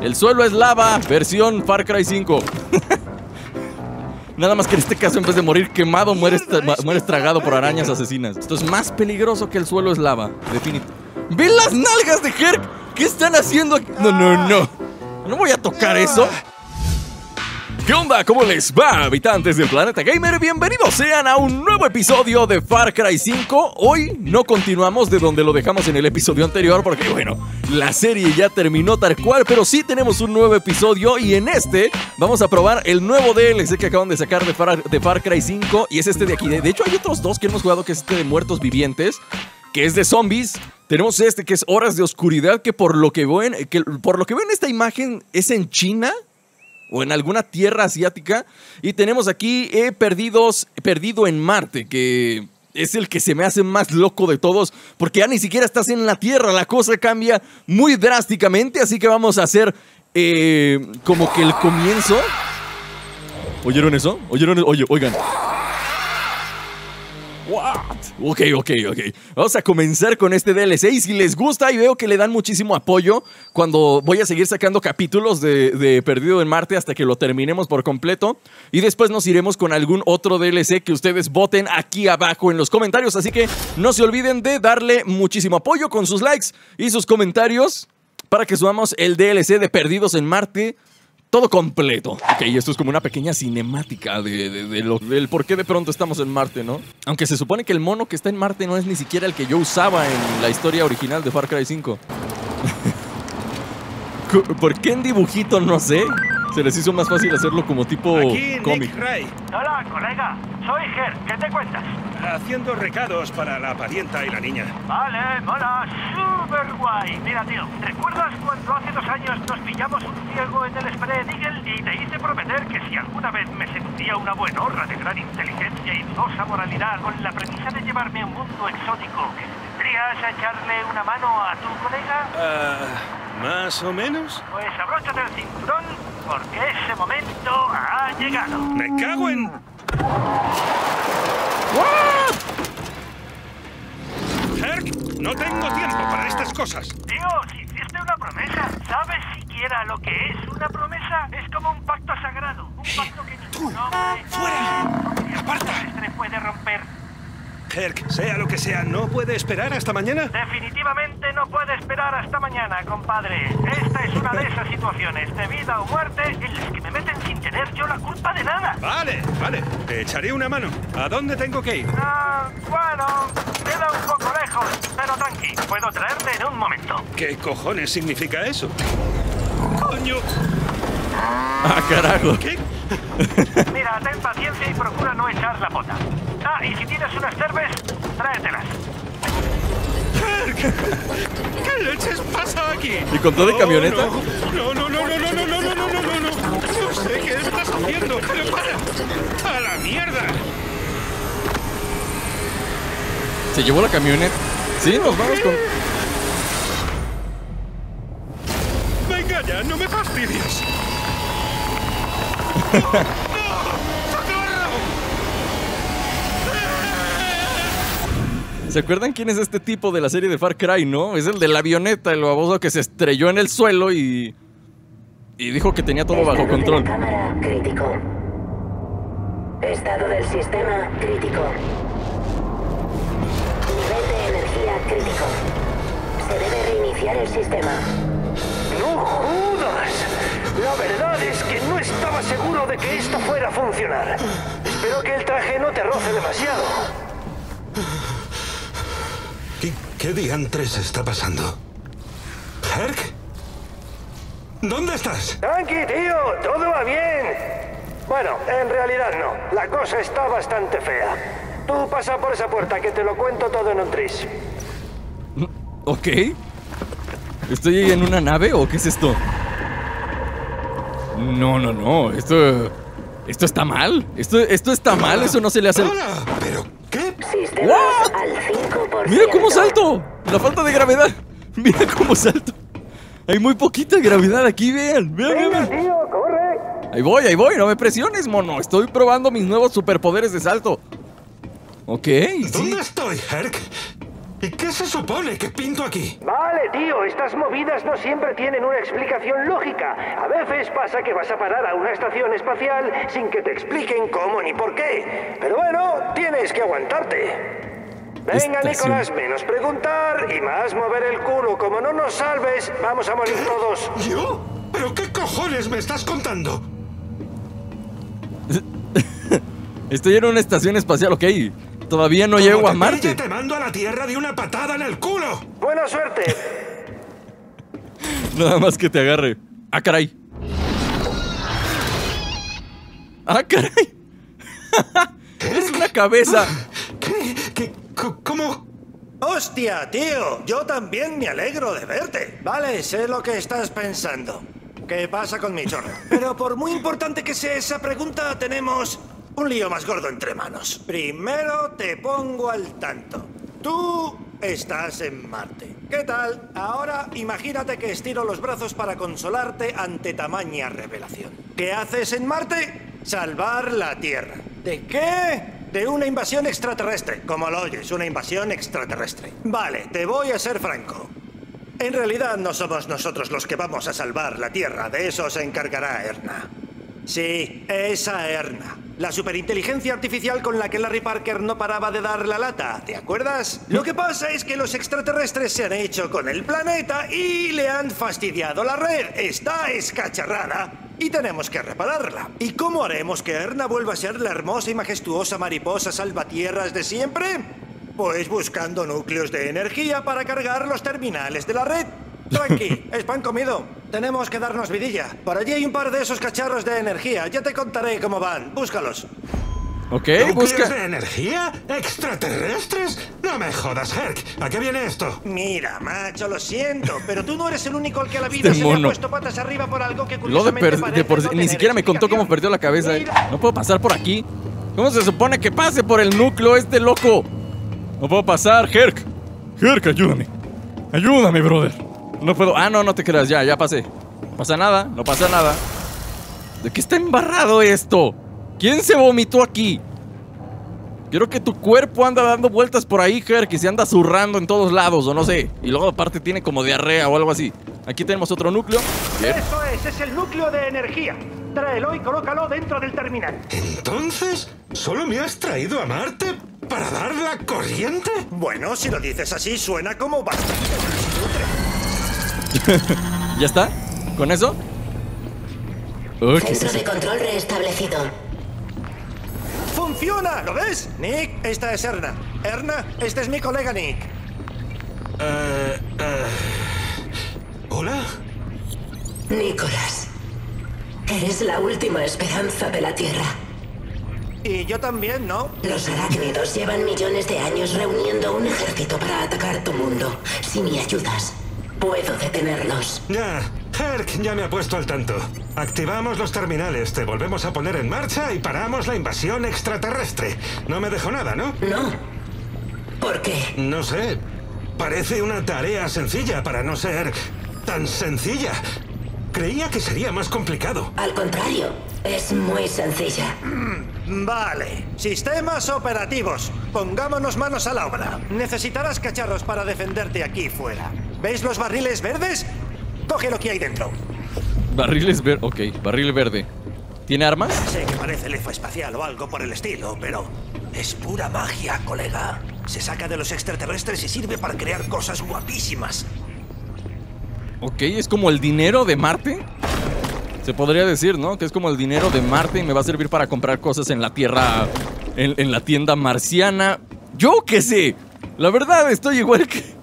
El suelo es lava, versión Far Cry 5. Nada más que en este caso, en vez de morir quemado, mueres, mueres tragado por arañas asesinas. Esto es más peligroso que el suelo es lava, definitivo. ¡Ven las nalgas de Herc! ¿Qué están haciendo aquí? No, no, no. No voy a tocar eso. ¿Qué onda? ¿Cómo les va, habitantes del planeta gamer? Bienvenidos sean a un nuevo episodio de Far Cry 5. Hoy no continuamos de donde lo dejamos en el episodio anterior porque, bueno, la serie ya terminó tal cual, pero sí tenemos un nuevo episodio y en este vamos a probar el nuevo DLC que acaban de sacar de Far, de Far Cry 5 y es este de aquí. De hecho, hay otros dos que hemos jugado que es este de muertos vivientes que es de zombies. Tenemos este que es Horas de Oscuridad, que por lo que ven, que por lo que ven esta imagen es en China o en alguna tierra asiática. Y tenemos aquí eh, Perdidos, Perdido en Marte, que es el que se me hace más loco de todos, porque ya ni siquiera estás en la Tierra, la cosa cambia muy drásticamente, así que vamos a hacer eh, como que el comienzo. ¿Oyeron eso? ¿Oyeron? Oye, oigan. Ok, ok, ok. Vamos a comenzar con este DLC y si les gusta y veo que le dan muchísimo apoyo cuando voy a seguir sacando capítulos de Perdido en Marte hasta que lo terminemos por completo y después nos iremos con algún otro DLC que ustedes voten aquí abajo en los comentarios. Así que no se olviden de darle muchísimo apoyo con sus likes y sus comentarios para que subamos el DLC de Perdidos en Marte todo completo. Ok, esto es como una pequeña cinemática de, de- de lo- del por qué de pronto estamos en Marte, ¿no? Aunque se supone que el mono que está en Marte no es ni siquiera el que yo usaba en la historia original de Far Cry 5. Cu- ¿Por qué en dibujito? No sé. Se les hizo más fácil hacerlo como tipo Aquí cómic. Nick Ray, Hola, colega. Soy Ger. ¿Qué te cuentas? haciendo recados para la parienta y la niña. Vale, mola. Super guay. Mira, tío. ¿Recuerdas cuando hace dos años nos pillamos un ciego en el Spread Eagle y te hice prometer que si alguna vez me seducía una buenorra de gran inteligencia y dudosa moralidad con la premisa de llevarme a un mundo exótico, ¿vendrías a echarle una mano a tu colega? Ah, ¿Más o menos? Pues abróchate el cinturón porque ese momento ha llegado. ¡Me cago en...! Herc, no tengo tiempo para estas cosas. Si hiciste una promesa, ¿sabes siquiera lo que es una promesa? Es como un pacto sagrado. Un pacto que. ¡Fuera! ¡Aparta! puede romper. Herc, sea lo que sea, ¿no puede esperar hasta mañana? Definitivamente no puede esperar hasta mañana, compadre. Esta es una de esas situaciones de vida o muerte en las que me meten sin tener yo la culpa de nada. Vale, vale, te echaré una mano. ¿A dónde tengo que ir? Ah, bueno, queda un poco lejos, pero tranqui, puedo traerte en un momento. ¿Qué cojones significa eso? ¡Coño! Ah, carajo. ¿Qué? Mira, ten paciencia procura no echar la pota. Ah, y si tienes unas cervezas, tráetelas. Herc, ¿Qué leches pasa aquí? ¿Y con todo de camioneta? No, no, no, no, no, no, no, no, no, no, no, no. No sé qué estás haciendo, pero para. ¡A la mierda! ¿Se llevó la camioneta? Sí, nos vamos con... Venga ya, no me fastidies. ¿Se acuerdan quién es este tipo de la serie de Far Cry, no? Es el de la avioneta, el baboso que se estrelló en el suelo y... Y dijo que tenía todo bajo Estado de control. la cámara crítico. Estado del sistema crítico. Nivel de energía crítico. Se debe reiniciar el sistema. ¡No jodas! La verdad es que no estaba seguro de que esto fuera a funcionar. Espero que el traje no te roce demasiado. ¿Qué, diantres está pasando? ¿Herc? ¿Dónde estás? Tranqui, tío, todo va bien. Bueno, en realidad no. La cosa está bastante fea. Tú pasa por esa puerta que te lo cuento todo en un tris. Ok. ¿Estoy en una nave o qué es esto? No, no, no. Esto... Esto está mal. Esto, esto está mal. Eso no se le hace... ¿Pero What? al 5%. ¡Mira cómo salto! La falta de gravedad. Mira cómo salto. Hay muy poquita gravedad aquí, vean. Vean, vean, Venga, vean. tío, corre. Ahí voy, ahí voy. No me presiones, mono. Estoy probando mis nuevos superpoderes de salto. Ok, sí. ¿Dónde estoy, Herc? ¿Y qué se supone que pinto aquí? Vale, tío, estas movidas no siempre tienen una explicación lógica. A veces pasa que vas a parar a una estación espacial sin que te expliquen cómo ni por qué. Pero bueno, tienes que aguantarte. Venga, Estación. Nicolás, menos preguntar y más mover el culo. Como no nos salves, vamos a morir todos. ¿Yo? ¿Pero qué cojones me estás contando? Estoy en una estación espacial, ok. Todavía no llego a te Marte. pille, te mando a la Tierra de una patada en el culo. Buena suerte. Nada más que te agarre. Ah, caray. Ah, caray. es una cabeza. ¿Qué? ¿Qué? ¿Cómo? Hostia, tío, yo también me alegro de verte. Vale, sé lo que estás pensando. ¿Qué pasa con mi chorro? Pero por muy importante que sea esa pregunta, tenemos un lío más gordo entre manos. Primero te pongo al tanto. Tú estás en Marte. ¿Qué tal? Ahora imagínate que estiro los brazos para consolarte ante tamaña revelación. ¿Qué haces en Marte? Salvar la Tierra. ¿De qué? De una invasión extraterrestre. Como lo oyes, una invasión extraterrestre. Vale, te voy a ser franco. En realidad no somos nosotros los que vamos a salvar la Tierra. De eso se encargará Erna. Sí, esa Erna. La superinteligencia artificial con la que Larry Parker no paraba de dar la lata, ¿te acuerdas? Lo que pasa es que los extraterrestres se han hecho con el planeta y le han fastidiado la red. Está escacharrada y tenemos que repararla. ¿Y cómo haremos que Erna vuelva a ser la hermosa y majestuosa mariposa salvatierras de siempre? Pues buscando núcleos de energía para cargar los terminales de la red. Tranqui, es pan comido. Tenemos que darnos vidilla. Por allí hay un par de esos cacharros de energía. Ya te contaré cómo van. Búscalos. Ok, ¿Núcleos busca. de energía? ¿Extraterrestres? No me jodas, Herc. ¿A qué viene esto? Mira, macho, lo siento, pero tú no eres el único al que la vida Este se le ha mono. puesto patas arriba por algo que Lo de, de por- no ni siquiera me contó cómo perdió la cabeza. eh. Mira. No puedo pasar por aquí. ¿Cómo se supone que pase por el núcleo este loco? No puedo pasar, Herc. Herc, ayúdame. Ayúdame, brother. No puedo. Ah, no, no te creas. Ya, ya pasé. No pasa nada, no pasa nada. ¿De qué está embarrado esto? ¿Quién se vomitó aquí? Quiero que tu cuerpo anda dando vueltas por ahí, Herc, y se anda zurrando en todos lados, o no sé. Y luego aparte tiene como diarrea o algo así. Aquí tenemos otro núcleo. Bien. Eso es, es el núcleo de energía. Tráelo y colócalo dentro del terminal. Entonces, ¿solo me has traído a Marte para dar la corriente? Bueno, si lo dices así, suena como bastante. ¿Ya está? ¿Con eso? Uy, ¿qué es Centro de control restablecido. ¡Funciona! ¿Lo ves? Nick, esta es Erna. Erna, este es mi colega Nick. Eh, ¿Hola? Nicolás, eres la última esperanza de la Tierra. Y yo también, ¿no? Los arácnidos llevan millones de años reuniendo un ejército para atacar tu mundo. Si me ayudas, puedo detenerlos. Ya, Herc ya me ha puesto al tanto. Activamos los terminales, te volvemos a poner en marcha y paramos la invasión extraterrestre. No me dejo nada, ¿no? No. ¿Por qué? No sé. Parece una tarea sencilla para no ser tan sencilla. Creía que sería más complicado. Al contrario, es muy sencilla. Vale. Sistemas operativos. Pongámonos manos a la obra. Necesitarás cacharros para defenderte aquí fuera. ¿Veis los barriles verdes? Coge lo que hay dentro. Barriles verde. Ok, barril verde. ¿Tiene armas? Sé que parece lefa espacial o algo por el estilo, pero es pura magia, colega. Se saca de los extraterrestres y sirve para crear cosas guapísimas. Ok, es como el dinero de Marte. Se podría decir, ¿no? Que es como el dinero de Marte y me va a servir para comprar cosas en la Tierra, en, en la tienda marciana. Yo qué sé. La verdad, estoy igual que...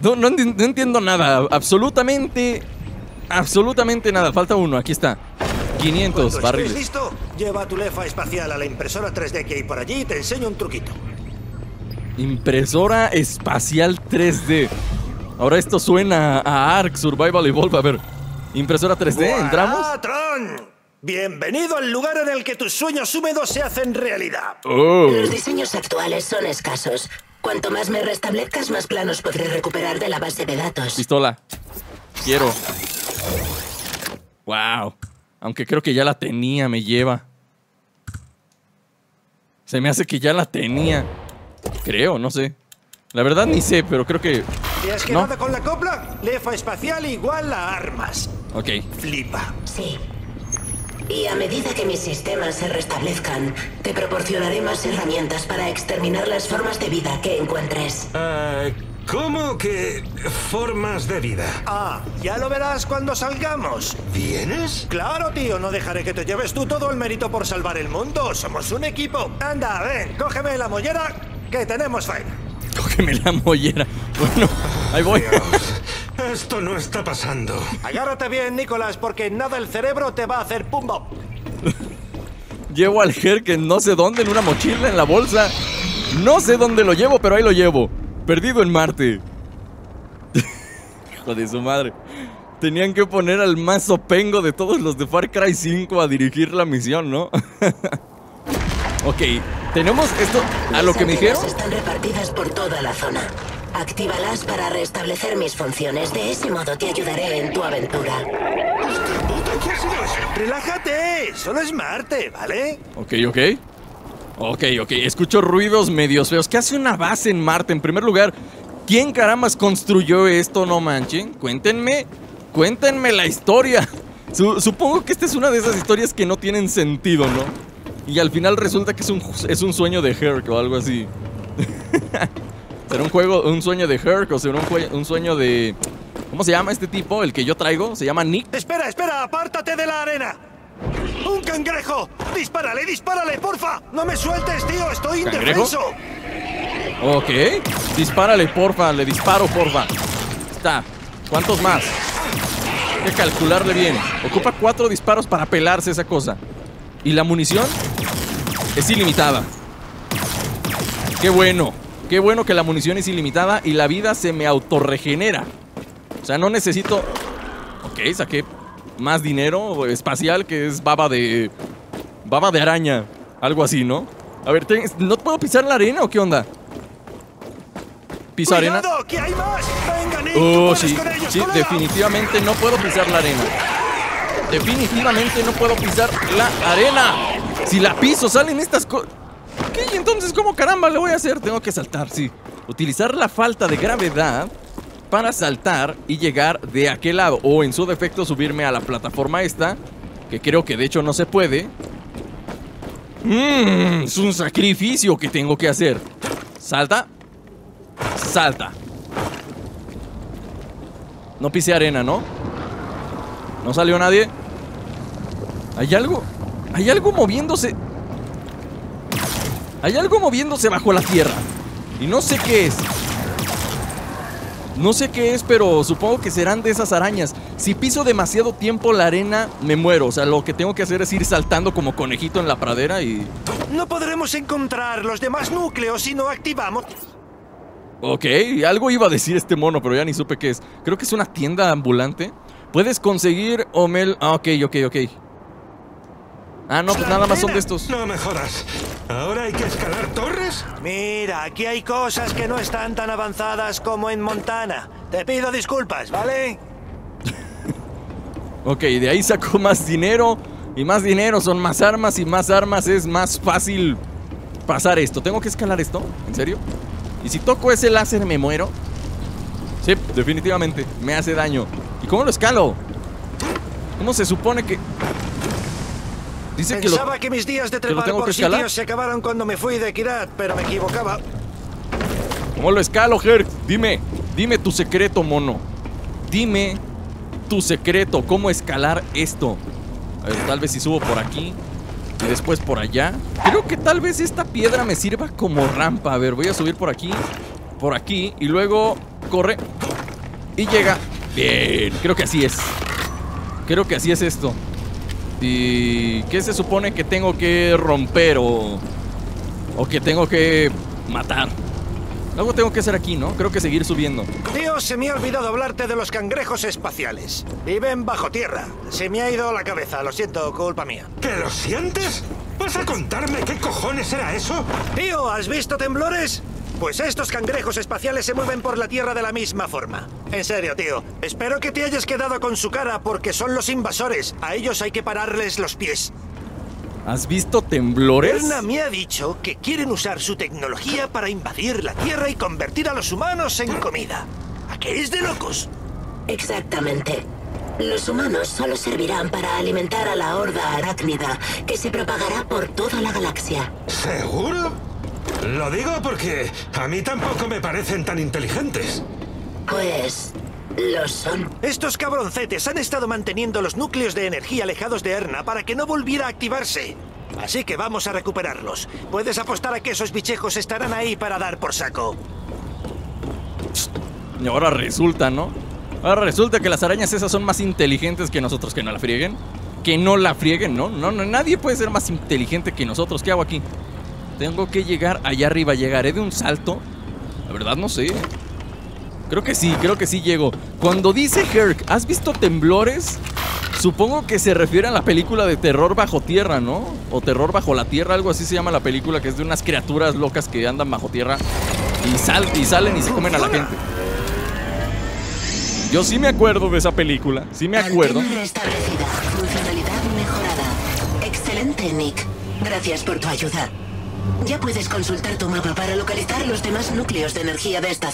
No, no, enti- no entiendo nada. Absolutamente... Absolutamente nada. Falta uno. Aquí está. 500 Cuando estés barriles. listo, lleva tu lefa espacial a la impresora 3D que hay por allí y te enseño un truquito. Impresora espacial 3D. Ahora esto suena a Ark Survival Evolve. A ver. Impresora 3D, ¿entramos? ¡Voilà, Tron! Bienvenido al lugar en el que tus sueños húmedos se hacen realidad. Oh. Los diseños actuales son escasos. Cuanto más me restablezcas, más planos podré recuperar de la base de datos. Pistola. Quiero. Wow. Aunque creo que ya la tenía, me lleva. Se me hace que ya la tenía. Creo, no sé. La verdad ni sé, pero creo que... ¿Te has No. quedado con la copla? Lefa espacial igual a armas. Ok. Flipa. Sí. Y a medida que mis sistemas se restablezcan, te proporcionaré más herramientas para exterminar las formas de vida que encuentres. Eh, ¿Cómo que formas de vida? Ah, ya lo verás cuando salgamos. ¿Vienes? Claro, tío, no dejaré que te lleves tú todo el mérito por salvar el mundo. Somos un equipo. Anda, ven, cógeme la mollera, que tenemos faena. Cógeme la mollera. Bueno, ahí voy. Esto no está pasando. Agárrate bien, Nicolás, porque nada el cerebro te va a hacer pumbo. Llevo al Herc en no sé dónde, en una mochila, en la bolsa. No sé dónde lo llevo, pero ahí lo llevo. Perdido en Marte. Hijo de su madre. Tenían que poner al más sopengo de todos los de Far Cry 5 a dirigir la misión, ¿no? ok, tenemos esto a lo que me dijeron. están repartidas por toda la zona. Actívalas para restablecer mis funciones. De ese modo te ayudaré en tu aventura. ¿Qué ha sido eso? Relájate, solo es Marte, ¿vale? Ok, ok. Ok, ok. Escucho ruidos medios feos. ¿Qué hace una base en Marte? En primer lugar, ¿quién carambas construyó esto? No manchen. Cuéntenme. Cuéntenme la historia. Su- supongo que esta es una de esas historias que no tienen sentido, ¿no? Y al final resulta que es un, es un sueño de Herc o algo así. ¿Será un juego, un sueño de Herc o será un, un sueño de... ¿Cómo se llama este tipo? El que yo traigo. Se llama Nick. Espera, espera, apártate de la arena. ¡Un cangrejo! ¡Dispárale, dispárale, porfa! ¡No me sueltes, tío! ¡Estoy ¿Cangrejo? indefenso! Ok. Dispárale, porfa. Le disparo, porfa. Está. ¿Cuántos más? Hay que calcularle bien. Ocupa cuatro disparos para pelarse esa cosa. Y la munición es ilimitada. Qué bueno. Qué bueno que la munición es ilimitada y la vida se me autorregenera. O sea, no necesito... Ok, saqué más dinero espacial que es baba de... Baba de araña. Algo así, ¿no? A ver, te- ¿no puedo pisar la arena o qué onda? ¿Piso arena? ¡Cuidado, que hay tú Oh, sí, ellos, sí, definitivamente no puedo pisar la arena. Definitivamente no puedo pisar la arena. Si la piso, salen estas cosas. ¿Y entonces cómo caramba le voy a hacer? Tengo que saltar, sí. Utilizar la falta de gravedad para saltar y llegar de aquel lado. O en su defecto subirme a la plataforma esta, que creo que de hecho no se puede. Mmm, es un sacrificio que tengo que hacer. Salta. Salta. No pise arena, ¿no? ¿No salió nadie? ¿Hay algo? ¿Hay algo moviéndose? Hay algo moviéndose bajo la tierra. Y no sé qué es. No sé qué es, pero supongo que serán de esas arañas. Si piso demasiado tiempo la arena, me muero. O sea, lo que tengo que hacer es ir saltando como conejito en la pradera y... No podremos encontrar los demás núcleos si no activamos... Ok, algo iba a decir este mono, pero ya ni supe qué es. Creo que es una tienda ambulante. Puedes conseguir Omel... Ah, ok, ok, ok. Ah, no, pues nada más son de estos. No me jodas. ¿Ahora hay que escalar torres? Mira, aquí hay cosas que no están tan avanzadas como en Montana. Te pido disculpas, ¿vale? Ok, de ahí saco más dinero. Y más dinero son más armas. Y más armas es más fácil pasar esto. ¿Tengo que escalar esto? ¿En serio? ¿Y si toco ese láser me muero? Sí, definitivamente. Me hace daño. ¿Y cómo lo escalo? ¿Cómo se supone que...? Dice que lo... Pensaba que mis días de trepar por sitios se acabaron cuando me fui de Kirat, pero me equivocaba. ¿Cómo lo escalo, Herc? Dime, dime tu secreto, mono. Dime tu secreto, cómo escalar esto. A ver, tal vez si subo por aquí y después por allá. Creo que tal vez esta piedra me sirva como rampa. A ver, voy a subir por aquí, por aquí y luego corre y llega. Bien, creo que así es. Creo que así es esto. ¿Y qué se supone que tengo que romper o, o que tengo que matar? Algo tengo que hacer aquí, ¿no? Creo que seguir subiendo. Tío, se me ha olvidado hablarte de los cangrejos espaciales. Viven bajo tierra. Se me ha ido la cabeza, lo siento, culpa mía. ¿Que lo sientes? ¿Vas a contarme qué cojones era eso? Tío, ¿has visto temblores? Pues estos cangrejos espaciales se mueven por la Tierra de la misma forma. En serio, tío. Espero que te hayas quedado con su cara porque son los invasores. A ellos hay que pararles los pies. ¿Has visto temblores? Erna me ha dicho que quieren usar su tecnología para invadir la Tierra y convertir a los humanos en comida. ¿A qué es de locos? Exactamente. Los humanos solo servirán para alimentar a la horda arácnida que se propagará por toda la galaxia. ¿Seguro? Lo digo porque a mí tampoco me parecen tan inteligentes. Pues... Lo son. Estos cabroncetes han estado manteniendo los núcleos de energía alejados de Erna para que no volviera a activarse. Así que vamos a recuperarlos. Puedes apostar a que esos bichejos estarán ahí para dar por saco. Y ahora resulta, ¿no? Ahora resulta que las arañas esas son más inteligentes que nosotros que no la frieguen. Que no la frieguen, ¿no? No, no nadie puede ser más inteligente que nosotros. ¿Qué hago aquí? Tengo que llegar allá arriba. ¿Llegaré de un salto? La verdad no sé. Creo que sí, creo que sí llego. Cuando dice Herc, ¿has visto temblores? Supongo que se refiere a la película de terror bajo tierra, ¿no? O terror bajo la tierra, algo así se llama la película, que es de unas criaturas locas que andan bajo tierra y, sal y salen y se comen a la gente. Yo sí me acuerdo de esa película, sí me acuerdo. Funcionalidad mejorada. Excelente, Nick. Gracias por tu ayuda. Ya puedes consultar tu mapa para localizar los demás núcleos de energía de esta.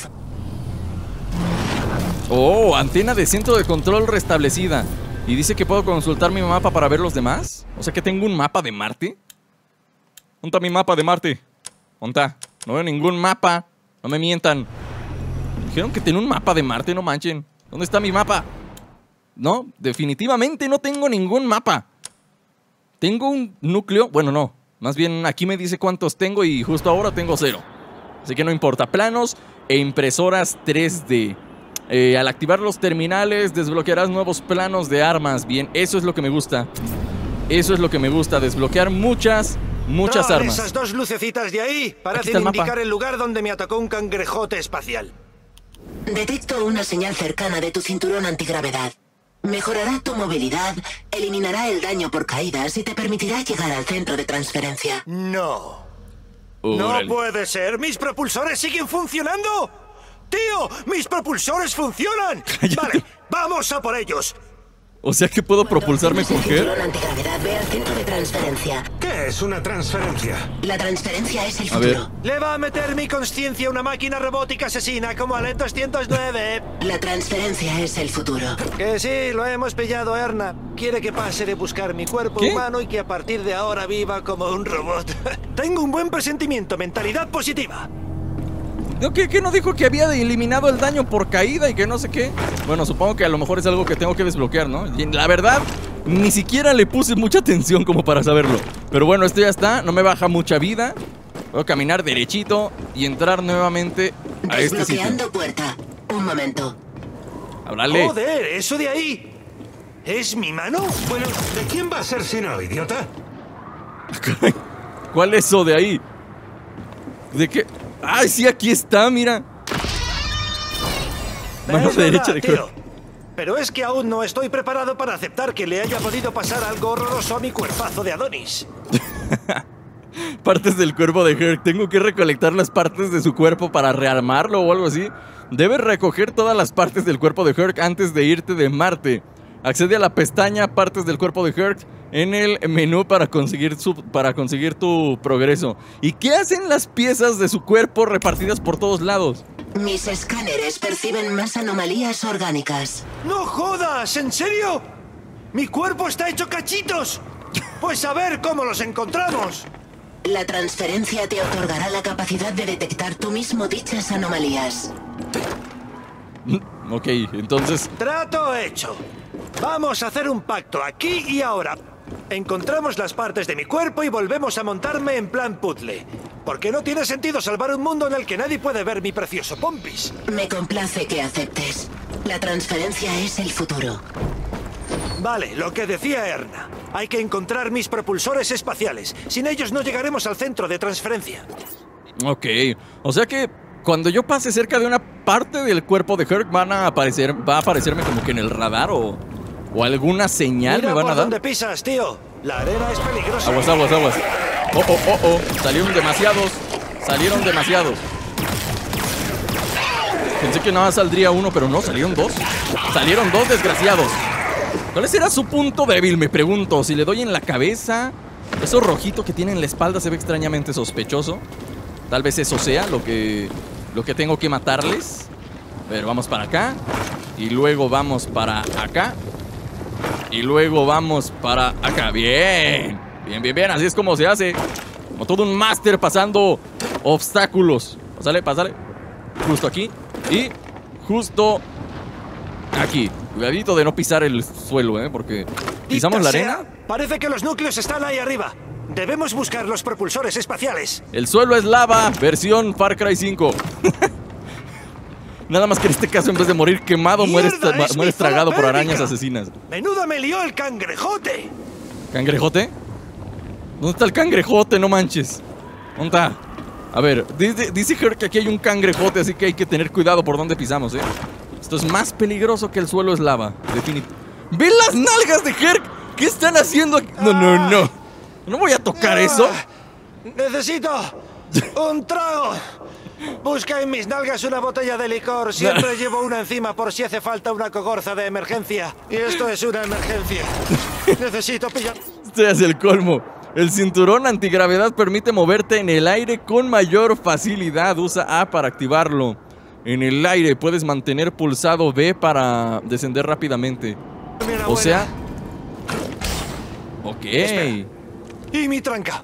Oh, antena de centro de control restablecida. Y dice que puedo consultar mi mapa para ver los demás. O sea que tengo un mapa de Marte. ¿Dónde mi mapa de Marte? ¿Dónde? No veo ningún mapa. No me mientan. Dijeron que tenía un mapa de Marte, no manchen. ¿Dónde está mi mapa? No, definitivamente no tengo ningún mapa. Tengo un núcleo. Bueno, no. Más bien aquí me dice cuántos tengo y justo ahora tengo cero. Así que no importa. Planos e impresoras 3D. Eh, al activar los terminales desbloquearás nuevos planos de armas. Bien, eso es lo que me gusta. Eso es lo que me gusta, desbloquear muchas, muchas armas. Esas dos lucecitas de ahí está parecen el mapa. indicar el lugar donde me atacó un cangrejote espacial. Detecto una señal cercana de tu cinturón antigravedad. Mejorará tu movilidad, eliminará el daño por caídas y te permitirá llegar al centro de transferencia. No. No puede ser. ¿Mis propulsores siguen funcionando? ¡Tío! ¡Mis propulsores funcionan! Vale, vamos a por ellos. O sea que puedo propulsarme con Ger. cinturón antigravedad, ve al centro de transferencia. ¿Qué es una transferencia? La transferencia es el A ver. futuro. Le va a meter mi conciencia una máquina robótica asesina como al 209. La transferencia es el futuro. Que sí, lo hemos pillado, Erna. Quiere que pase de buscar mi cuerpo ¿Qué? humano y que a partir de ahora viva como un robot. Tengo un buen presentimiento, mentalidad positiva. ¿No, ¿qué, qué no dijo que había eliminado el daño por caída y que no sé qué? Bueno, supongo que a lo mejor es algo que tengo que desbloquear, ¿no? Y la verdad, ni siquiera le puse mucha atención como para saberlo. Pero bueno, esto ya está, no me baja mucha vida. Puedo caminar derechito y entrar nuevamente a este sitio. Puerta. Un momento. Háblale. Joder, eso de ahí. ¿Es mi mano? Bueno, ¿de quién va a ser si no, idiota? ¿Cuál es eso de ahí? ¿De qué? ¡Ay, sí, aquí está, mira! Mano Es derecha verdad, de tío. Pero es que aún no estoy preparado para aceptar que le haya podido pasar algo horroroso a mi cuerpazo de Adonis. Partes del cuerpo de Herc. Tengo que recolectar las partes de su cuerpo para rearmarlo o algo así. Debes recoger todas las partes del cuerpo de Herc antes de irte de Marte. Accede a la pestaña Partes del cuerpo de Herc en el menú para conseguir, su, para conseguir tu progreso. ¿Y qué hacen las piezas de su cuerpo repartidas por todos lados? Mis escáneres perciben más anomalías orgánicas. ¡No jodas! ¿En serio? ¡Mi cuerpo está hecho cachitos! Pues a ver cómo los encontramos. La transferencia te otorgará la capacidad de detectar tú mismo dichas anomalías. Ok, entonces... Trato hecho. Vamos a hacer un pacto aquí y ahora. Encontramos las partes de mi cuerpo y volvemos a montarme en plan puzzle. Porque no tiene sentido salvar un mundo en el que nadie puede ver mi precioso Pompis. Me complace que aceptes. La transferencia es el futuro. Vale, lo que decía Erna. Hay que encontrar mis propulsores espaciales. Sin ellos no llegaremos al centro de transferencia. Ok, o sea que cuando yo pase cerca de una parte del cuerpo de Herc van a aparecer, va a aparecerme como que en el radar o, o alguna señal Mira me van por a dar. dónde pisas, tío. La arena es peligrosa. Aguas, aguas, aguas. Oh, oh, oh, oh. Salieron demasiados. Salieron demasiados. Pensé que nada más saldría uno, pero no, salieron dos. Salieron dos desgraciados. ¿Cuál será su punto débil? Me pregunto. Si le doy en la cabeza, Eso rojito que tiene en la espalda se ve extrañamente sospechoso. Tal vez eso sea lo que, lo que tengo que matarles. A ver, vamos para acá. Y luego vamos para acá. Y luego vamos para acá. Bien. Bien, bien, bien. Así es como se hace. Como todo un máster pasando obstáculos. Pásale, pásale. Justo aquí. Y justo aquí. Cuidadito de no pisar el suelo, ¿eh? Porque pisamos la sea, arena. Parece que los núcleos están ahí arriba. Debemos buscar los propulsores espaciales. El suelo es lava, versión Far Cry 5. Nada más que en este caso, en vez de morir quemado, mueres, ¡Mierda, tra- es mi mueres tragado por arañas asesinas. Menuda me lió el cangrejote. ¿Cangrejote? ¿Dónde está el cangrejote? No manches. ¿Dónde está? A ver, dice, dice que aquí hay un cangrejote, así que hay que tener cuidado por dónde pisamos, ¿eh? Esto es más peligroso que el suelo es lava, definitivamente. ¡Ven las nalgas de Herc! ¿Qué están haciendo aquí? No, no, no. No voy a tocar eso. Ah, Necesito un trago. Busca en mis nalgas una botella de licor. Siempre llevo una encima por si hace falta una cogorza de emergencia. Y esto es una emergencia. Necesito pillar. Este es el colmo. El cinturón antigravedad permite moverte en el aire con mayor facilidad. Usa A para activarlo. En el aire puedes mantener pulsado B para descender rápidamente. O sea... Ok. Espera. ¿Y mi tranca?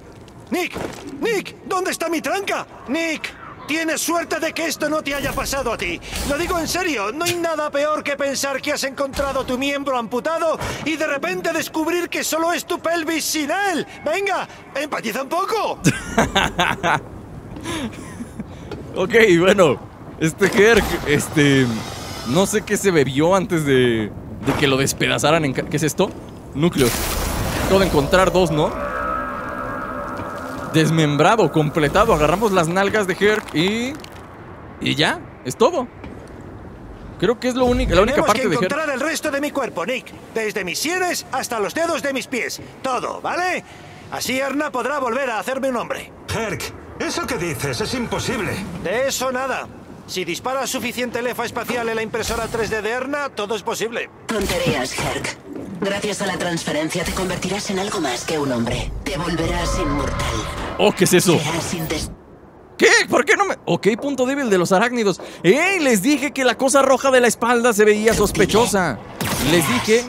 Nick, Nick, ¿dónde está mi tranca? Nick, tienes suerte de que esto no te haya pasado a ti. Lo digo en serio, no hay nada peor que pensar que has encontrado tu miembro amputado y de repente descubrir que solo es tu pelvis sin él. Venga, empatiza un poco. Ok, bueno. Este Herc, este... No sé qué se bebió antes de, de que lo despedazaran en... ¿Qué es esto? Núcleos. Acabo encontrar dos, ¿no? Desmembrado, completado. Agarramos las nalgas de Herc y... Y ya, es todo. Creo que es lo único, la única parte que de Herc. encontrar el resto de mi cuerpo, Nick. Desde mis sienes hasta los dedos de mis pies. Todo, ¿vale? Así Erna podrá volver a hacerme un hombre. Herc, eso que dices es imposible. De eso nada. Si disparas suficiente lefa espacial en la impresora 3D de Erna, todo es posible. Tonterías, Herc. Gracias a la transferencia te convertirás en algo más que un hombre. Te volverás inmortal. Oh, ¿qué es eso? ¿Qué? ¿Por qué no me.? Ok, punto débil de los arácnidos. ¡Ey! Les dije que la cosa roja de la espalda se veía sospechosa. Les dije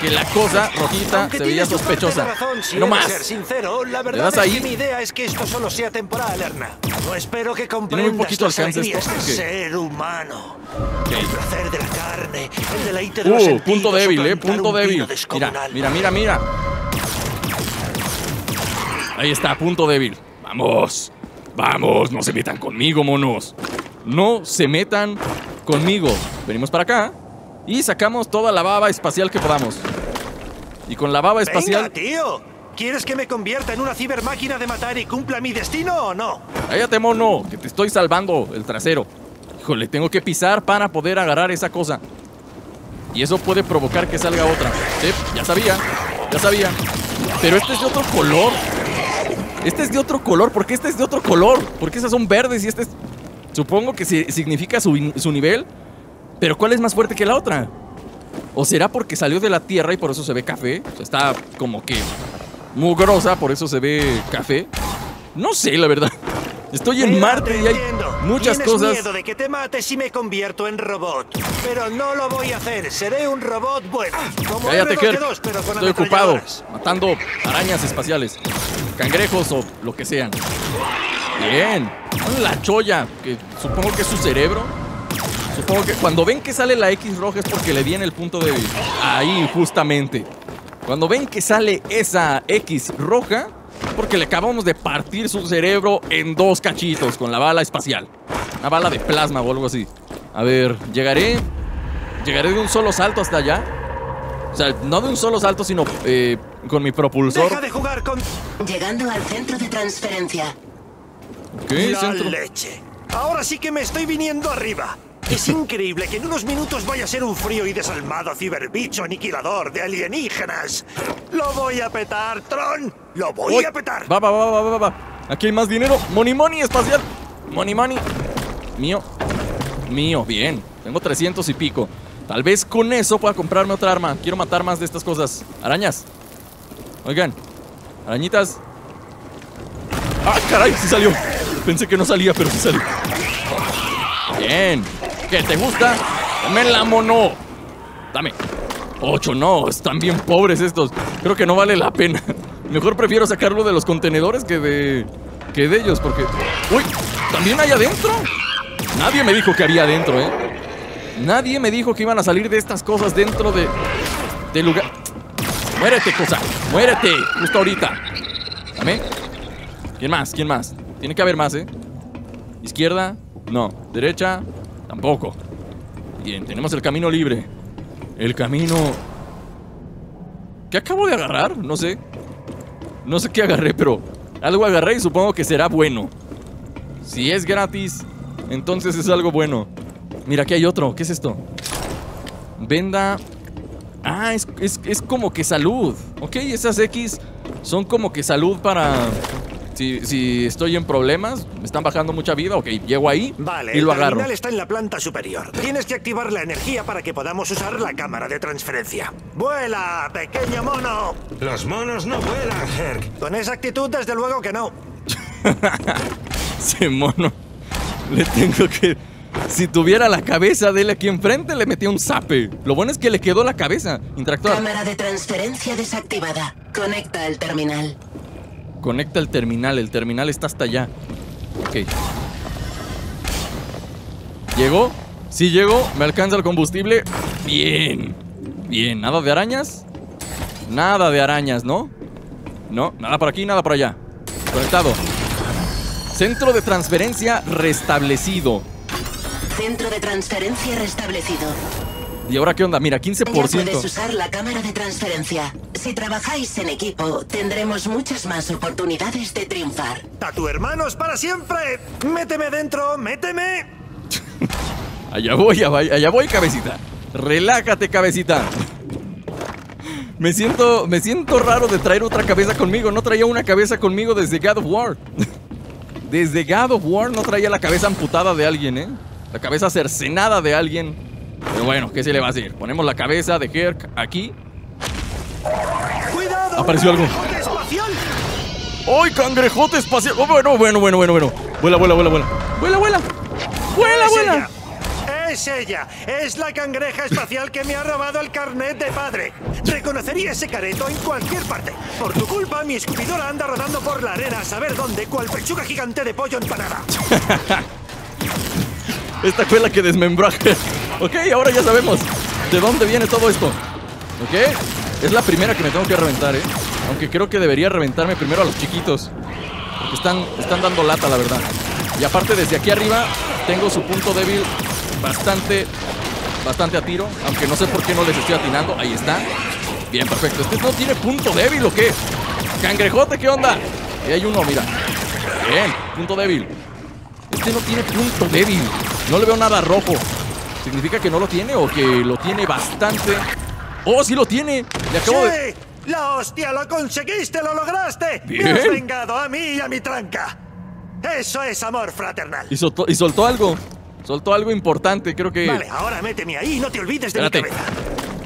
que la cosa rojita Aunque se veía sospechosa. razón, si no más. ser sincero, la verdad das es ahí? que mi idea es que esto solo sea temporal, Erna. No espero que comprendas poquito las alcance esto, ser humano. Ok. El placer de la carne, el deleite de los Uh, sentidos, punto débil, eh, punto débil. Mira, mira, mira. Ahí está, punto débil. Vamos, vamos, no se metan conmigo, monos. No se metan conmigo. Venimos para acá y sacamos toda la baba espacial que podamos. Y con la baba espacial... Venga, tío. ¿Quieres que me convierta en una cibermáquina de matar y cumpla mi destino o no? Cállate, mono, que te estoy salvando el trasero. Híjole, tengo que pisar para poder agarrar esa cosa. Y eso puede provocar que salga otra. Sí, ya sabía, ya sabía. Pero este es de otro color. Este es de otro color. ¿Por qué este es de otro color? Porque esas son verdes y este es... Supongo que si- significa su, su nivel. Pero ¿cuál es más fuerte que la otra? ¿O será porque salió de la tierra y por eso se ve café? O sea, está como que mugrosa, por eso se ve café. No sé, la verdad. Estoy en Marte te y hay muchas Tienes cosas. miedo de que te mate si me convierto en robot. Pero no lo voy a hacer. Seré un robot bueno. Como Cállate, R2D2, Kirk. pero con Estoy ocupado matando arañas espaciales, cangrejos o lo que sean. Bien. La cholla, que supongo que es su cerebro. Supongo que cuando ven que sale la X roja es porque le viene el punto débil. Ahí, justamente. Cuando ven que sale esa X roja, porque le acabamos de partir su cerebro en dos cachitos con la bala espacial. Una bala de plasma o algo así. A ver, llegaré. Llegaré de un solo salto hasta allá. O sea, no de un solo salto, sino eh, con mi propulsor. Deja de jugar con Llegando al centro de transferencia. La centro. leche. Ahora sí que me estoy viniendo arriba. Es increíble que en unos minutos vaya a ser un frío y desalmado ciberbicho aniquilador de alienígenas. Lo voy a petar, Tron. Lo voy Uy, a petar. Va, va, va, va, va, va. Aquí hay más dinero. Money, money espacial. Money, money. Mío. Mío, bien. Tengo 300 y pico. Tal vez con eso pueda comprarme otra arma. Quiero matar más de estas cosas. Arañas. Oigan. Arañitas. ¡Ah, caray! Sí salió. Pensé que no salía, pero sí salió. Bien. ¿Qué te gusta? Dame la mono. Dame. Ocho, no. Están bien pobres estos. Creo que no vale la pena. Mejor prefiero sacarlo de los contenedores que de. que de ellos, porque. ¡Uy! ¿También hay adentro? Nadie me dijo que había adentro, ¿eh? Nadie me dijo que iban a salir de estas cosas dentro de. del lugar. Muérete, cosa. Muérete. Justo ahorita. Dame. ¿Quién más? ¿Quién más? Tiene que haber más, ¿eh? Izquierda. No. Derecha. Tampoco. Bien, tenemos el camino libre. El camino... ¿Qué acabo de agarrar? No sé. No sé qué agarré, pero algo agarré y supongo que será bueno. Si es gratis, entonces es algo bueno. Mira, aquí hay otro. ¿Qué es esto? Venda... Ah, es, es, es como que salud. Ok, esas X son como que salud para... Si, si estoy en problemas, me están bajando mucha vida, ok, llego ahí Vale, y lo el agarro. terminal está en la planta superior. Tienes que activar la energía para que podamos usar la cámara de transferencia. ¡Vuela, pequeño mono! Los monos no vuelan, Herc. Con esa actitud, desde luego que no. Ese mono. Le tengo que. Si tuviera la cabeza de él aquí enfrente, le metía un zape. Lo bueno es que le quedó la cabeza. Interactuar. Cámara de transferencia desactivada. Conecta al terminal. Conecta el terminal. El terminal está hasta allá. Ok. ¿Llegó? Sí llegó. ¿Me alcanza el combustible? Bien. Bien. ¿Nada de arañas? Nada de arañas, ¿no? No, nada por aquí, nada por allá. Conectado. Centro de transferencia restablecido. Centro de transferencia restablecido. ¿Y ahora qué onda? Mira, Ya puedes 15%. usar la cámara de transferencia. Si trabajáis en equipo, tendremos muchas más oportunidades de triunfar. ¡A tu hermanos para siempre! ¡Méteme dentro! ¡Méteme! Allá voy, allá voy, allá voy, cabecita. Relájate, cabecita. Me siento, me siento raro de traer otra cabeza conmigo. No traía una cabeza conmigo desde God of War. Desde God of War no traía la cabeza amputada de alguien, ¿eh? La cabeza cercenada de alguien. Pero bueno, ¿qué se le va a hacer? Ponemos la cabeza de Kirk aquí. ¡Cuidado! Apareció algo. ¡Cangrejote espacial! ¡Ay, cangrejote espacial! Oh, bueno, bueno, bueno, bueno, bueno. Vuela, vuela, vuela, vuela. Vuela, vuela. Vuela, ¡Es vuela. ella! ¡Es ella! ¡Es la cangreja espacial que me ha robado el carnet de padre! Reconocería ese careto en cualquier parte. Por tu culpa, mi escupidora anda rodando por la arena a saber dónde, cual pechuga gigante de pollo empanada. Esta fue la que desmembró a. Ok, ahora ya sabemos de dónde viene todo esto. Ok, es la primera que me tengo que reventar, ¿eh? Aunque creo que debería reventarme primero a los chiquitos. Están, están dando lata, la verdad. Y aparte, desde aquí arriba, tengo su punto débil bastante, bastante a tiro. Aunque no sé por qué no les estoy atinando. Ahí está. Bien, perfecto. ¿Este no tiene punto débil o qué? Cangrejote, ¿qué onda? Ahí hay uno, mira. Bien, punto débil. Este no tiene punto débil. No le veo nada rojo. ¿Significa que no lo tiene o que lo tiene bastante? ¡Oh, sí lo tiene! Le acabo de... ¡Sí! ¡La hostia! ¡Lo conseguiste! ¡Lo lograste! Bien. ¡Me has vengado a mí y a mi tranca! ¡Eso es amor fraternal! Y soltó, y soltó algo. Soltó algo importante, creo que... Vale, ahora méteme ahí y no te olvides de Espérate. mi cabeza.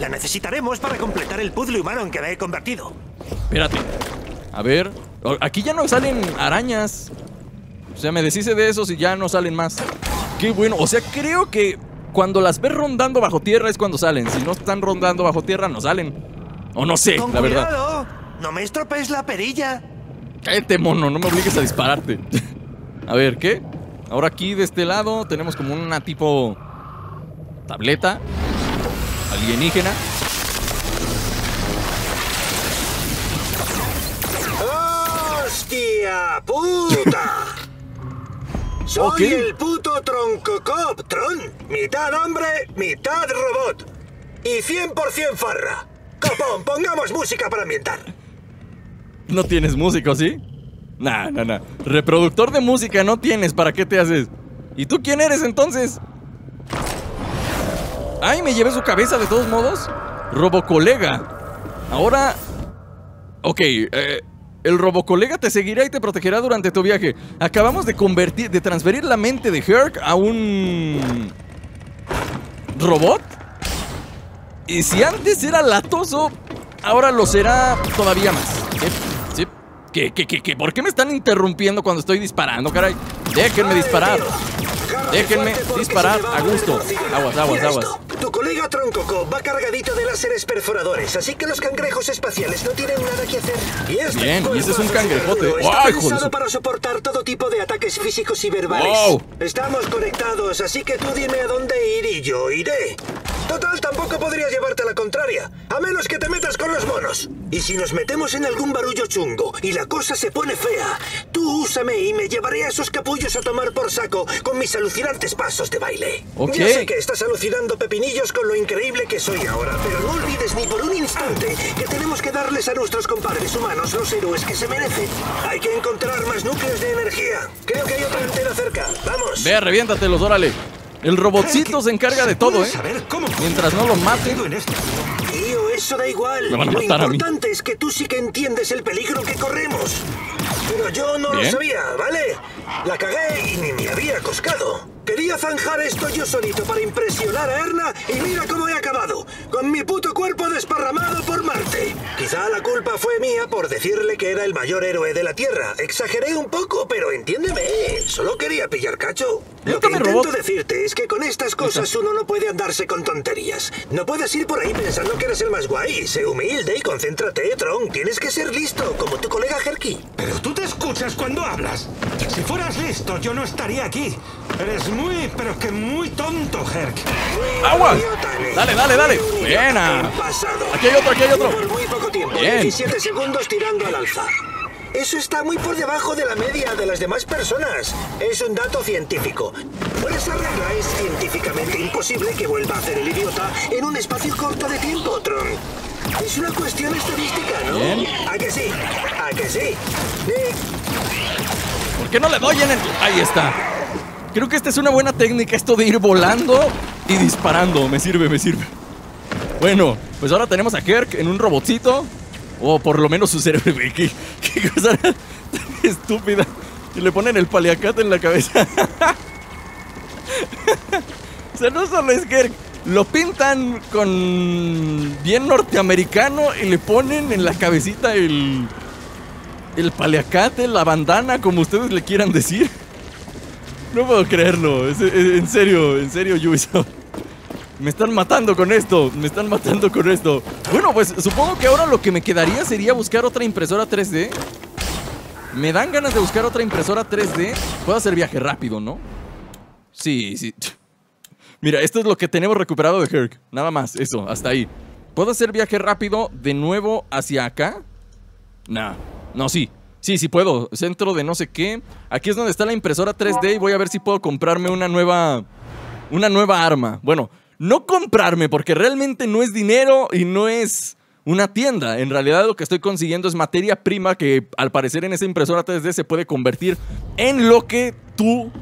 La necesitaremos para completar el puzzle humano en que me he convertido. Espérate. A ver. Aquí ya no salen arañas. O sea, me deshice de esos y ya no salen más. Qué bueno. O sea, creo que cuando las ves rondando bajo tierra es cuando salen. Si no están rondando bajo tierra, no salen. O no sé, ¡Con la verdad. cuidado! ¡No me estropees la perilla! Cállate, mono, no me obligues a dispararte. a ver, ¿qué? Ahora aquí de este lado tenemos como una tipo tableta alienígena. ¡Hostia puta! Soy el puto Troncocop, Tron. Mitad hombre, mitad robot. Y 100% farra. Copón, pongamos música para ambientar. No tienes músico, ¿sí? Nah, nah, nah. Reproductor de música no tienes, ¿para qué te haces? ¿Y tú quién eres entonces? Ay, me llevé su cabeza de todos modos. Robocolega. Ahora. Ok, eh, el Robocolega te seguirá y te protegerá durante tu viaje. Acabamos de convertir, de transferir la mente de Herc a un. robot. Y si antes era latoso, ahora lo será todavía más. ¿Qué, qué, qué, qué? ¿Por qué me están interrumpiendo cuando estoy disparando, caray? Déjenme disparar. Déjenme disparar a gusto. Aguas, aguas, aguas. Troncoco va cargadito de láseres perforadores, así que los cangrejos espaciales no tienen nada que hacer. Y este Bien, y ese es un cangrejote. Está ¡Ay, hijo de pensado su- para soportar todo tipo de ataques físicos y verbales. Wow. Estamos conectados, así que tú dime a dónde ir y yo iré. Total, tampoco podrías llevarte la contraria, a menos que te metas con los monos. Y si nos metemos en algún barullo chungo y la cosa se pone fea, tú úsame y me llevaré a esos capullos a tomar por saco con mis alucinantes pasos de baile. Ok. Ya sé que estás alucinando pepinillos con lo increíble que soy ahora, pero no olvides ni por un instante que tenemos que darles a nuestros compadres humanos los héroes que se merecen. Hay que encontrar más núcleos de energía. Creo que hay otra antena cerca. Vamos. Ve, reviéntatelos, órale. El robotcito se encarga de todo, ¿eh? ¿Puedes saber cómo Mientras no lo mate. metido en este Tío, eso da igual. Me van a Lo matar a mí. importante es que tú sí que entiendes el peligro que corremos. Pero yo no Bien. lo sabía, ¿vale? La cagué y ni me había coscado. Quería zanjar esto yo solito para impresionar a Erna y mira cómo he acabado. Con mi puto cuerpo desparramado por Marte. Quizá la culpa fue mía por decirle que era el mayor héroe de la Tierra. Exageré un poco, pero entiéndeme. Solo quería pillar cacho. Lo que intento robó. decirte es que con estas cosas uno no puede andarse con tonterías. No puedes ir por ahí pensando que eres el más guay. Sé humilde y concéntrate, Tron. Tienes que ser listo, como tu colega Herky. Pero tú te escuchas cuando hablas. Si fueras listo, yo no estaría aquí. Eres muy, pero que muy tonto, Herc. Ned. Dale, dale, dale. Buena. Aquí hay otro, aquí hay otro. Por muy poco tiempo. Bien. 17 segundos tirando al alza. Eso está muy por debajo de la media de las demás personas. Es un dato científico. Por esa regla es científicamente imposible que vuelva a hacer el idiota en un espacio corto de tiempo, Tron. Es una cuestión estadística, ¿no? Bien. ¿A que sí? ¿A que sí? ¿Por qué no le doy en el.? Ahí está. Creo que esta es una buena técnica, esto de ir volando y disparando. Me sirve, me sirve. Bueno, pues ahora tenemos a Kirk en un robotcito. O por lo menos su cerebro. güey, ¿Qué, qué cosa tan estúpida. Y le ponen el paliacate en la cabeza. o sea, no solo es Kirk. Lo pintan con bien norteamericano y le ponen en la cabecita el. El paliacate, la bandana, como ustedes le quieran decir. No puedo creerlo. es- es- en serio, en serio, Ubisoft. Me están matando con esto. Me están matando con esto. Bueno, pues supongo que ahora lo que me quedaría sería buscar otra impresora 3D. Me dan ganas de buscar otra impresora 3D. Puedo hacer viaje rápido, ¿no? Sí, sí. Mira, esto es lo que tenemos recuperado de Herc. Nada más, eso, hasta ahí. ¿Puedo hacer viaje rápido de nuevo hacia acá? Nah, no, sí. Sí, sí puedo. Centro de no sé qué. Aquí es donde está la impresora 3D y voy a ver si puedo comprarme una nueva. Una nueva arma. Bueno, no comprarme porque realmente no es dinero y no es una tienda. En realidad lo que estoy consiguiendo es materia prima que al parecer en esa impresora 3D se puede convertir en lo que tú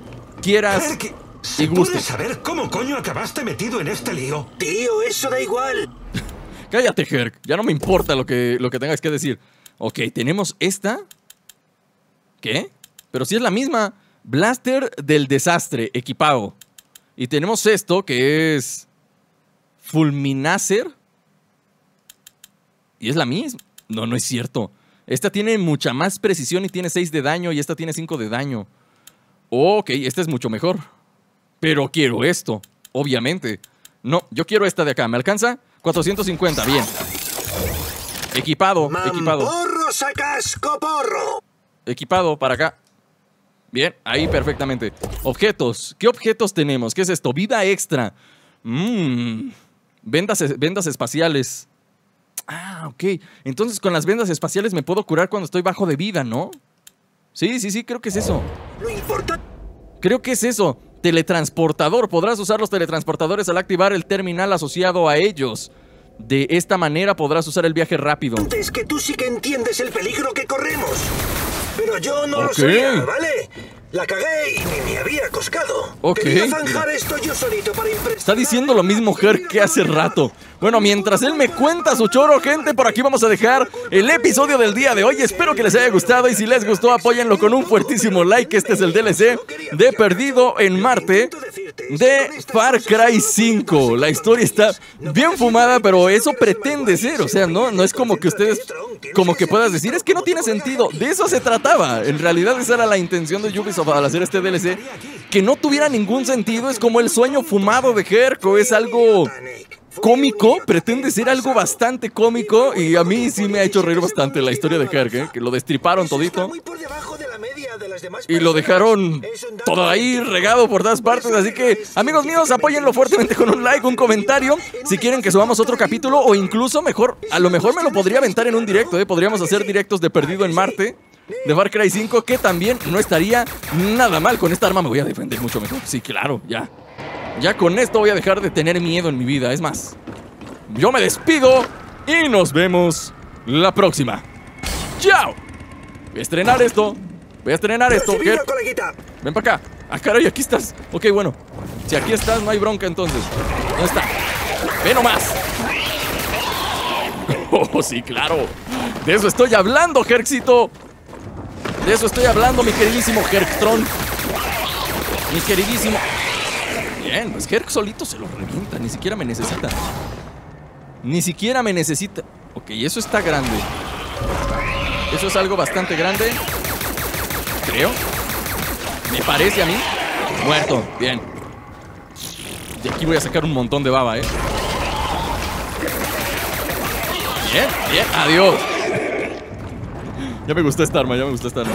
quieras Herc, y ¿se puede gustes. saber cómo coño acabaste metido en este lío? tío, eso da igual. Cállate, Herc. Ya no me importa lo que, lo que tengas que decir. Ok, tenemos esta. ¿Qué? Pero sí es la misma. Blaster del desastre, equipado. Y tenemos esto que es. Fulminacer. Y es la misma. No, no es cierto. Esta tiene mucha más precisión y tiene 6 de daño y esta tiene 5 de daño. Ok, esta es mucho mejor. Pero quiero esto, obviamente. No, yo quiero esta de acá. ¿Me alcanza? 450, bien. Equipado, equipado. Equipado para acá. Bien, ahí perfectamente. Objetos. ¿Qué objetos tenemos? ¿Qué es esto? Vida extra. Mmm. Vendas, vendas espaciales. Ah, ok. Entonces con las vendas espaciales me puedo curar cuando estoy bajo de vida, ¿no? Sí, sí, sí, creo que es eso. Creo que es eso. Teletransportador. Podrás usar los teletransportadores al activar el terminal asociado a ellos. De esta manera podrás usar el viaje rápido. es que tú sí que entiendes el peligro que corremos. Pero yo no lo sabía, ¿vale? La cagué y ni me había coscado. Ok. Quería zanjar esto yo solito para. Está diciendo lo mismo Herc que hace rato. Bueno, mientras él me cuenta su choro, gente, por aquí vamos a dejar el episodio del día de hoy. Espero que les haya gustado y si les gustó, apóyenlo con un fuertísimo like. Este es el DLC de Perdido en Marte. de Far Cry 5. La historia está bien fumada, pero eso pretende ser. O sea, no, no es como que ustedes, como que puedas decir, es que no tiene sentido. De eso se trataba. En realidad esa era la intención de Ubisoft al hacer este DLC. Que no tuviera ningún sentido. Es como el sueño fumado de Herco. Es algo cómico, pretende ser algo bastante cómico y a mí sí me ha hecho reír bastante la historia de Herc, ¿eh? que lo destriparon todito y lo dejaron todo ahí regado por todas partes. Así que, amigos míos, apóyenlo fuertemente con un like, un comentario. Si quieren que subamos otro capítulo o incluso mejor, a lo mejor me lo podría aventar en un directo. ¿eh? Podríamos hacer directos de Perdido en Marte. De Far Cry 5, que también no estaría nada mal. Con esta arma me voy a defender mucho mejor. Sí, claro, ya. Ya con esto voy a dejar de tener miedo en mi vida. Es más, yo me despido y nos vemos la próxima. ¡Chao! Voy a estrenar esto. Voy a estrenar esto. Ven para acá. Ah, caray, aquí estás. Ok, bueno. Si aquí estás, no hay bronca entonces. ¿Dónde está? Ve nomás. Oh, sí, claro. De eso estoy hablando, Jerxito. De eso estoy hablando, mi queridísimo Jerktron. Mi queridísimo. Bien, pues Jerk solito se lo revienta. Ni siquiera me necesita. Ni siquiera me necesita. Ok, eso está grande. Eso es algo bastante grande. Creo. Me parece a mí. Muerto. Bien. De aquí voy a sacar un montón de baba, ¿eh? Bien, bien. Adiós. Ya me gustó esta arma, ya me gustó esta arma.